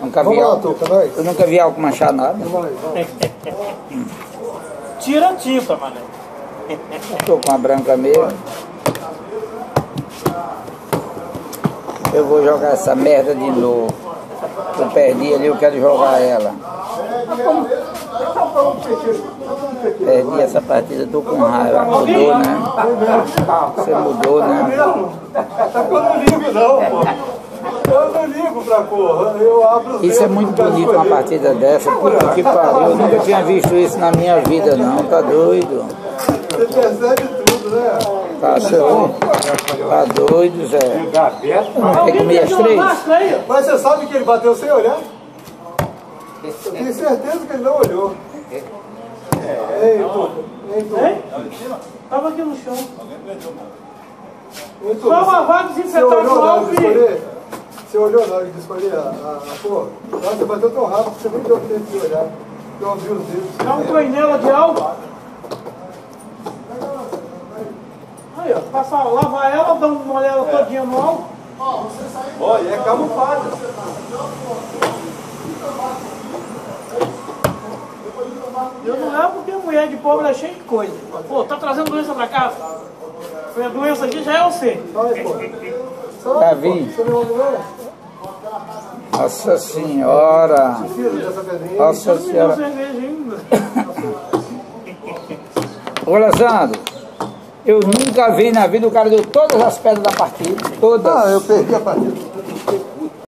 Nunca vi Vamos lá, álcool. Tuca, nós. Eu nunca vi álcool manchar nada. Aí, vamos. Tira a tinta, mané. Tô com a branca mesmo. Eu vou jogar essa merda de novo. Eu perdi ali, eu quero jogar ela. Perdi essa partida, tô com raiva. Mudou, né? Você mudou, né? Não ligo não, pô. Eu não ligo pra porra. Eu abro os Isso é muito bonito uma partida dessa. Puta que pariu. Eu nunca tinha visto isso na minha vida, não. Tá doido? Você percebe tudo, né? Tá, seu... tá doido, Zé. Tem que comer as três? Mas você sabe que ele bateu sem olhar? Eu tenho certeza que ele não olhou. Ei, Tuca. Ei. Hein? Tava aqui no chão. Só uma vaga Você desinfetada olhou olhou na hora de escolher a, a, a cor? Nossa, você bateu tão rápido que você nem deu tempo de olhar. Eu vi os dedos. Dá um coinela de álcool. Aí, ó. Passa, lava ela, dá uma olhada todinha no álcool. Olha, é camuflado. Eu não levo porque mulher de pobre é cheia de coisa. Pô, tá trazendo doença pra casa? Foi a doença aqui, já é você. Pô. Davi. Nossa senhora. Nossa senhora. Ô, Alessandro, eu nunca vi na vida o cara deu todas as pedras da partida. Todas. Ah, eu perdi a partida.